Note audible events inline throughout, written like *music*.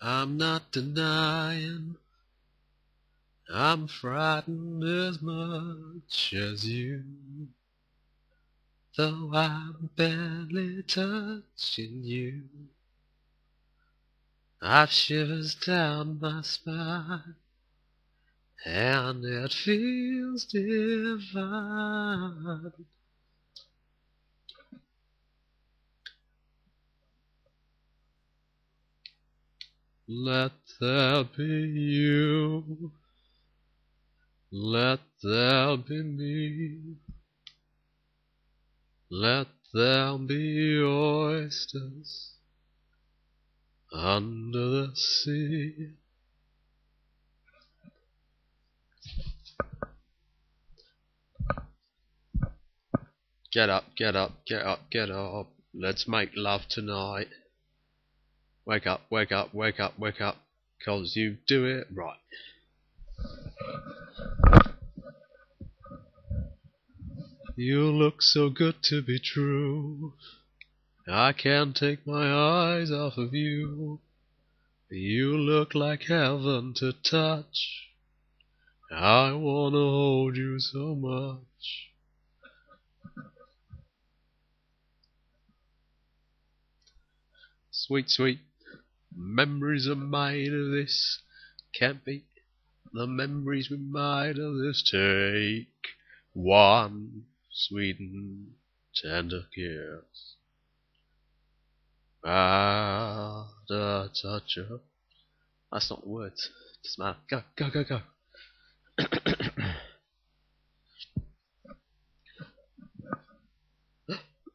I'm not denying I'm frightened as much as you. Though I'm barely touching you, I've shivers down my spine, and it feels divine. Let there be you. Let there be me. Let there be oysters under the sea. Get up, get up, get up, get up. Let's make love tonight. Wake up, wake up, wake up, wake up. Cause you do it right. You look so good to be true. I can't take my eyes off of you. You look like heaven to touch. I wanna hold you so much. Sweet, sweet memories are made of this. Can't be the memories we made of this. Take one sweet and tender kiss. Ah, the touch of. That's not words. Doesn't matter. Go, go, go, go. *coughs*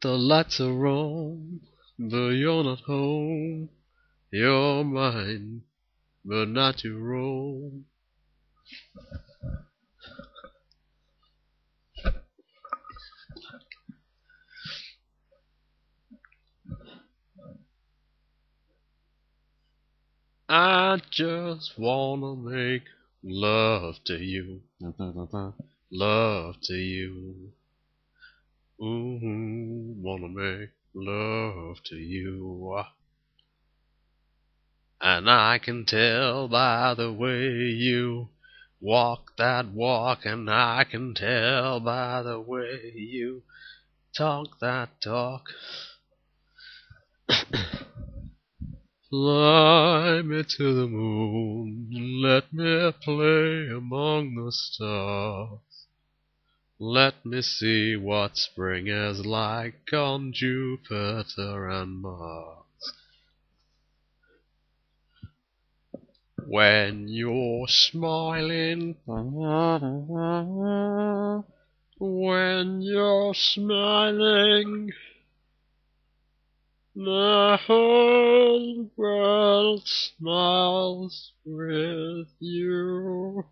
the lights are on, but you're not home. You're mine, but not your own. I just wanna make love to you. love to you. Ooh, wanna make love to you. And I can tell by the way you walk that walk, and I can tell by the way you talk that talk. *coughs* Fly me to the moon, let me play among the stars. Let me see what spring is like on Jupiter and Mars. When you're smiling, when you're smiling, the whole world smiles with you.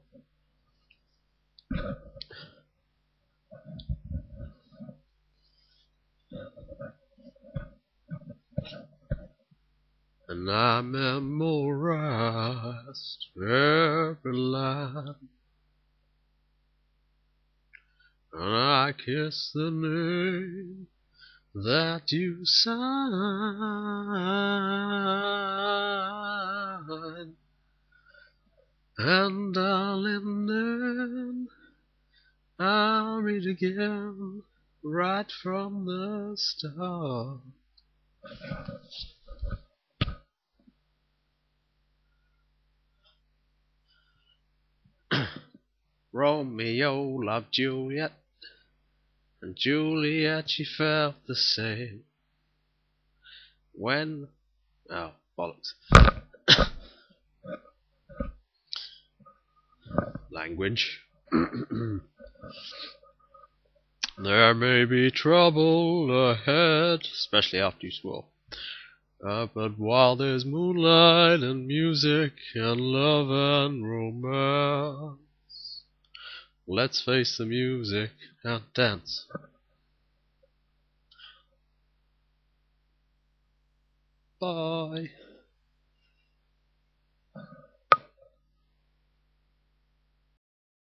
And I memorized every line. And I kiss the name that you sign. And darling, then I'll read again right from the start. Romeo loved Juliet, and Juliet she felt the same. When oh bollocks. *coughs* Language. *coughs* there may be trouble ahead, especially after you swore. Uh, but while there's moonlight and music and love and romance, let's face the music and dance. Bye.